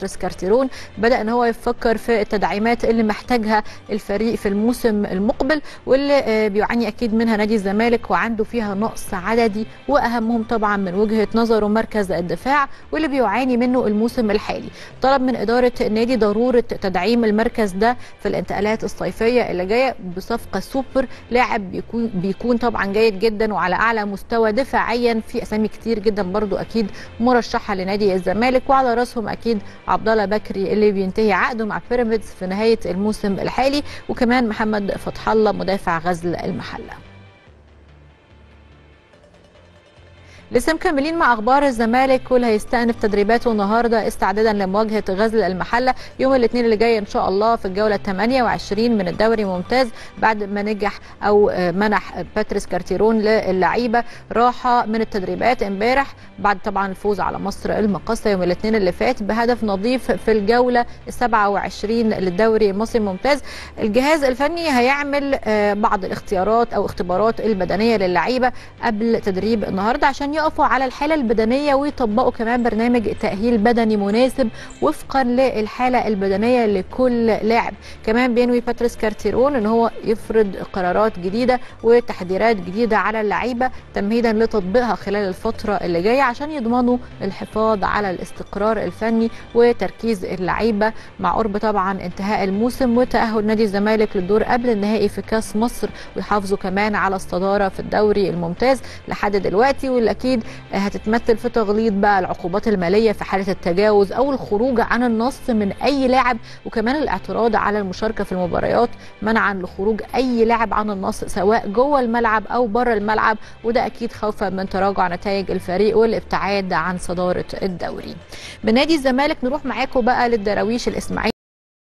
باتريس كارتيرون بدأ إن هو يفكر في التدعيمات اللي محتاجها الفريق في الموسم المقبل واللي بيعاني أكيد منها نادي الزمالك وعنده فيها نقص عددي وأهمهم طبعا من وجهة نظره مركز الدفاع واللي بيعاني منه الموسم الحالي. طلب من إدارة النادي ضرورة تدعيم المركز ده في الانتقالات الصيفية اللي جاية بصفقة سوبر لاعب بيكون بيكون طبعا جيد جدا وعلى أعلى مستوى دفاعيا في أسامي كتير جدا برضو أكيد مرشحة لنادي الزمالك وعلى رأسهم أكيد عبد الله بكري اللي بينتهي عقده مع بيراميدز في نهاية الموسم الحالي وكمان محمد فتح الله مدافع غزل المحلة. لسه مكملين مع أخبار الزمالك واللي هيستأنف تدريباته النهارده استعدادا لمواجهة غزل المحلة يوم الاثنين اللي جاي إن شاء الله في الجولة 28 من الدوري ممتاز بعد ما نجح أو منح باتريس كارتيرون للعيبة. راحه من التدريبات امبارح بعد طبعا الفوز على مصر المقاصة يوم الاثنين اللي فات بهدف نظيف في الجولة 27 للدوري المصري الممتاز الجهاز الفني هيعمل بعض الاختيارات أو اختبارات البدنية للعيبة قبل تدريب النهارده عشان يقفوا على الحالة البدنية ويطبقوا كمان برنامج تأهيل بدني مناسب وفقا للحالة البدنية لكل لاعب. كمان بينوي باتريس كارتيرون إن هو يفرض قرارات جديدة وتحذيرات جديدة على اللعيبة تمهيدا لتطبيقها خلال الفترة اللي جاية عشان يضمنوا الحفاظ على الاستقرار الفني وتركيز اللعيبة. مع قرب طبعا انتهاء الموسم وتأهل نادي الزمالك للدور قبل النهائي في كأس مصر ويحافظوا كمان على الصدارة في الدوري الممتاز لحد دلوقتي. واللي أكيد هتتمثل في تغليظ بقى العقوبات المالية في حالة التجاوز أو الخروج عن النص من أي لاعب وكمان الاعتراض على المشاركة في المباريات منعا لخروج أي لاعب عن النص سواء جوه الملعب أو بره الملعب وده أكيد خوفا من تراجع نتائج الفريق والابتعاد عن صدارة الدوري. من نادي الزمالك نروح معاكم بقى للدراويش الإسماعيلي